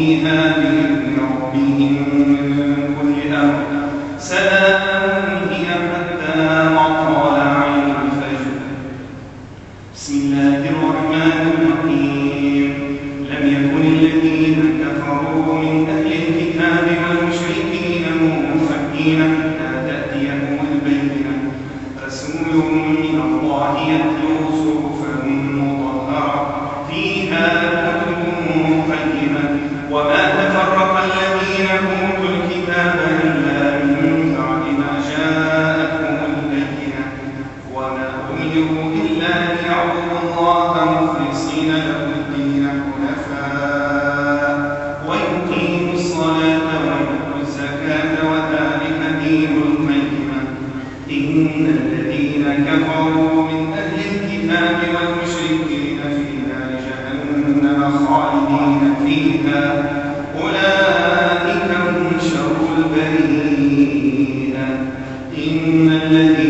فيها من ربهم من كل أمر. سلام هي حتى مطلع عين الفجر. بسم الله الرحمن الرحيم. لم يكن الذين كفروا من أهل الكتاب والمشركين منفكين الذين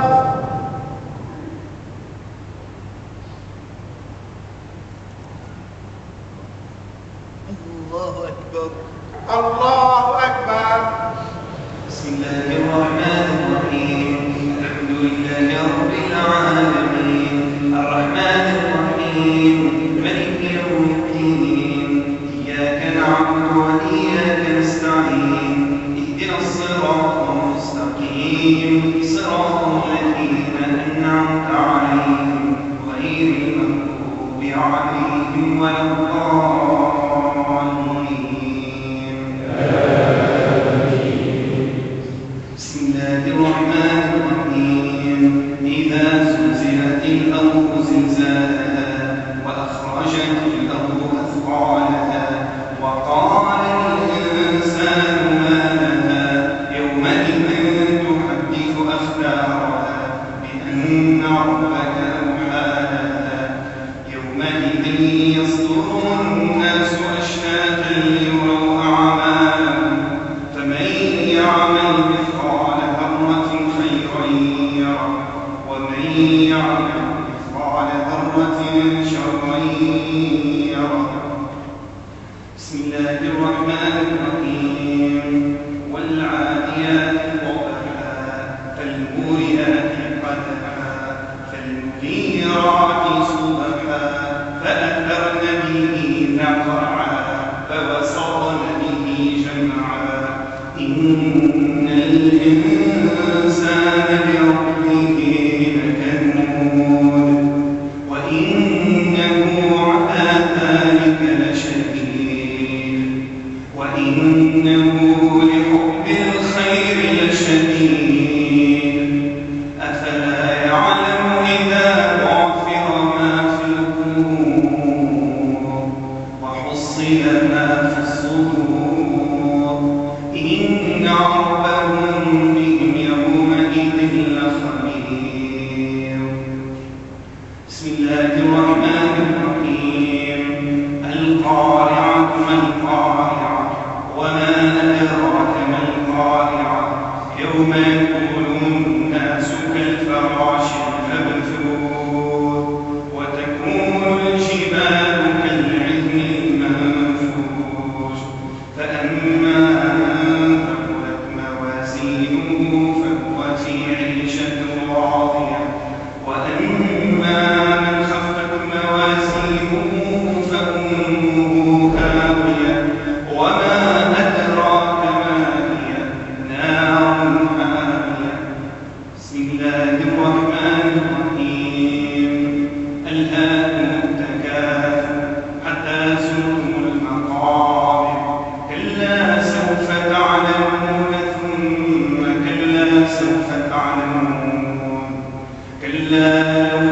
العاديات. النار كما القارعة يوم الله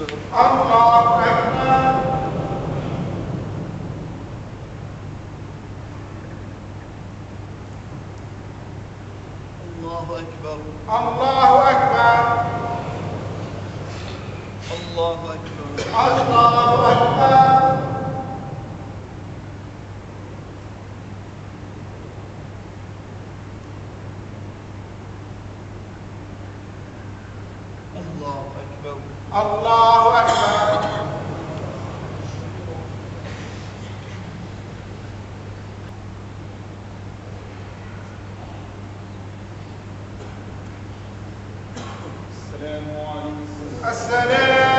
Allahu Ekber. Allahu Ekber. Allahu Ekber. Allahu Ekber. Allahu Ekber. السلام عليكم. السلام